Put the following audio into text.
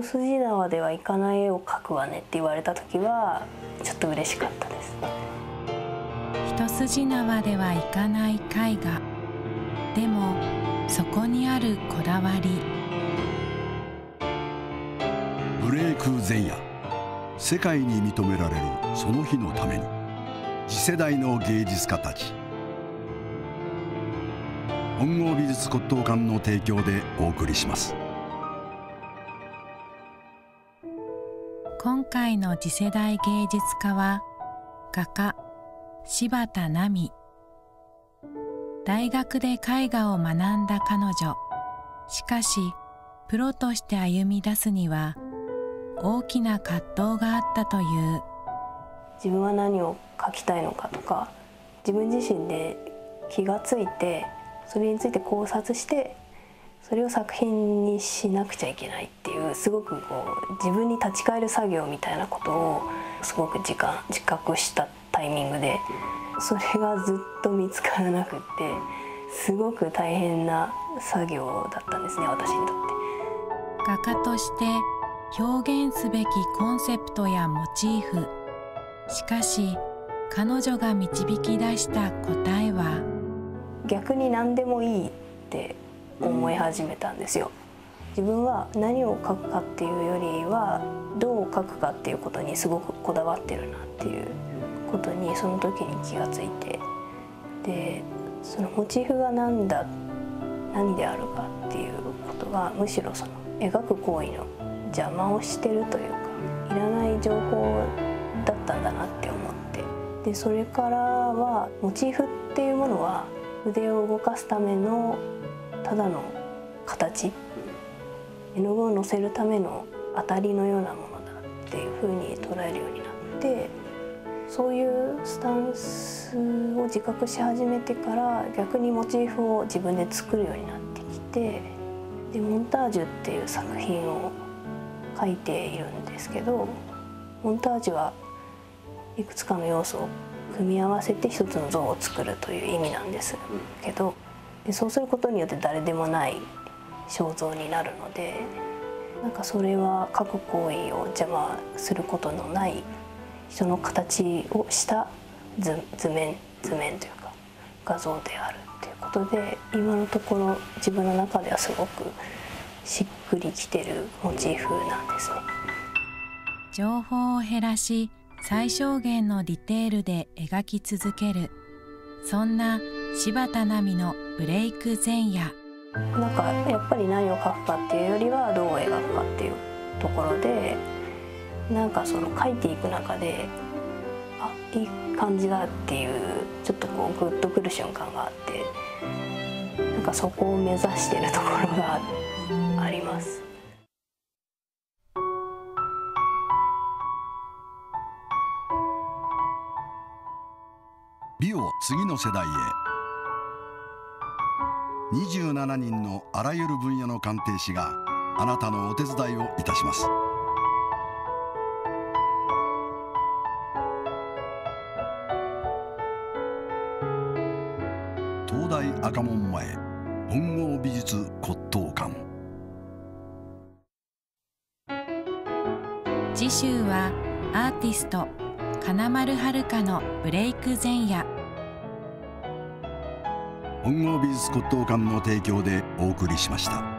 縄では行かない絵を描くわねって言われた時はちょっと嬉しかったです。一筋縄では行かない絵画。でもそこにあるこだわり。ブレイク前夜。世界に認められるその日のために。次世代の芸術家たち。本郷美術骨董館の提供でお送りします今回の次世代芸術家は画家柴田奈美。大学で絵画を学んだ彼女。しかしプロとして歩み出すには大きな葛藤があったという。自分は何を描きたいのかとか自分自身で気がついてそれについて考察してそれを作品にしなくちゃいけないっていうすごくこう自分に立ち返る作業みたいなことをすごく時間自覚したタイミングでそれがずっと見つからなくってすごく大変な作業だったんですね私にとって。画家として表現すべきコンセプトやモチーフしかし彼女が導き出した答えは？逆に何でもいいって思い始めたんですよ。自分は何を書くかっていうよりはどう書くかっていうことにすごくこだわってるなっていうことにその時に気がついてでそのモチーフが何だ何であるかっていうことがむしろその描く行為の邪魔をしてるというかいらない情報だったんだなって思ってでそれからはモチーフっていうものは筆を動かすためのただの形。絵の具をのせるための当たりのようなものだっていうふうに捉えるようになってそういうスタンスを自覚し始めてから逆にモチーフを自分で作るようになってきてでモンタージュっていう作品を書いているんですけどモンタージュはいくつかの要素を組み合わせて一つの像を作るという意味なんですけどでそうすることによって誰でもない肖像になるのでなんかそれは各行為を邪魔することのない人の形をした図図面図面というか画像であるっていうことで今のところ自分の中ではすごくしっくりきてるモチーフなんですね。情報を減らし最小限のディテールで描き続けるそんな柴田奈美のブレイク前夜なんかやっぱり何を描くかっていうよりはどう描くかっていうところでなんかその描いていく中であいい感じだっていうちょっとこうグッとくる瞬間があってなんかそこを目指してるところがあります。美を次の世代へ27人のあらゆる分野の鑑定士があなたのお手伝いをいたします。東大赤門前本郷美術骨董館。次週はアーティスト金丸遥のブレイク前夜。本郷美術骨董館の提供でお送りしました。